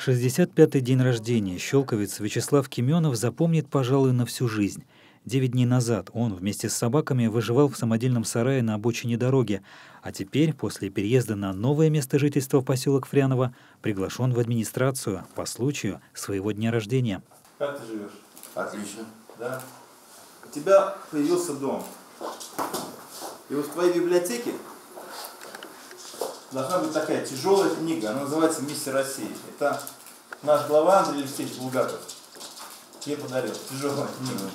65-й день рождения щелковец Вячеслав Кименов запомнит, пожалуй, на всю жизнь. Девять дней назад он вместе с собаками выживал в самодельном сарае на обочине дороги, а теперь, после переезда на новое место жительства в поселок Фряново, приглашен в администрацию по случаю своего дня рождения. Как ты живешь? Отлично. Да. У тебя появился дом. И вот в твоей библиотеке должна быть такая тяжелая книга, она называется «Миссия России». Это наш глава Андрей Алексеевич Булгаков тебе подарил. Тяжелая книга.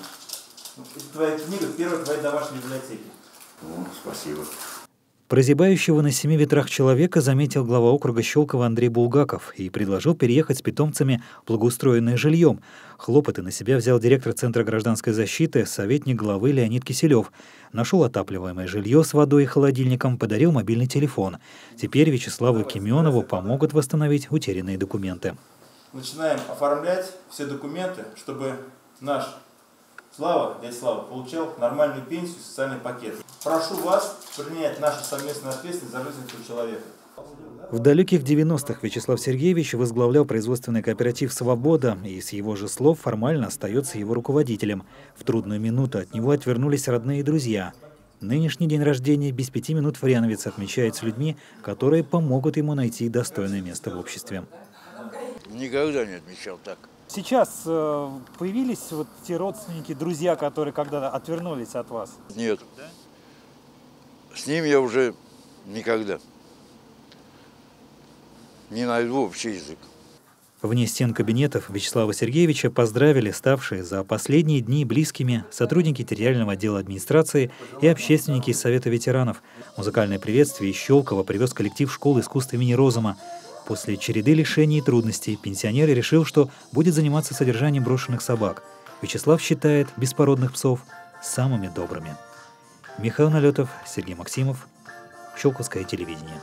Это твоя книга, первая твоя домашней библиотеки. Ну, спасибо. Прозябающего на семи ветрах человека заметил глава округа Щелково Андрей Булгаков и предложил переехать с питомцами в благоустроенное жильем. Хлопоты на себя взял директор Центра гражданской защиты, советник главы Леонид Киселев. Нашел отапливаемое жилье с водой и холодильником, подарил мобильный телефон. Теперь Вячеславу Кименову помогут восстановить утерянные документы. Начинаем оформлять все документы, чтобы наш Слава, дядя Слава, получал нормальную пенсию, социальный пакет. Прошу вас принять нашу совместную ответственность за жизнь этого человека. В далеких 90-х Вячеслав Сергеевич возглавлял производственный кооператив «Свобода» и, с его же слов, формально остается его руководителем. В трудную минуту от него отвернулись родные и друзья. Нынешний день рождения без пяти минут Фряновец отмечает с людьми, которые помогут ему найти достойное место в обществе. Никогда не отмечал так. Сейчас э, появились вот те родственники, друзья, которые когда отвернулись от вас? Нет. С ним я уже никогда не найду общий язык. Вне стен кабинетов Вячеслава Сергеевича поздравили ставшие за последние дни близкими сотрудники территориального отдела администрации и общественники из Совета ветеранов. Музыкальное приветствие из Щелково привез коллектив школы искусств имени Розума. После череды лишений и трудностей пенсионер решил, что будет заниматься содержанием брошенных собак. Вячеслав считает беспородных псов самыми добрыми. Михаил Налетов, Сергей Максимов, Щелковское телевидение.